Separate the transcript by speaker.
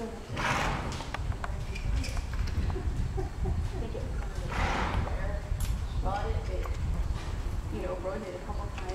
Speaker 1: you
Speaker 2: know, road did a couple times.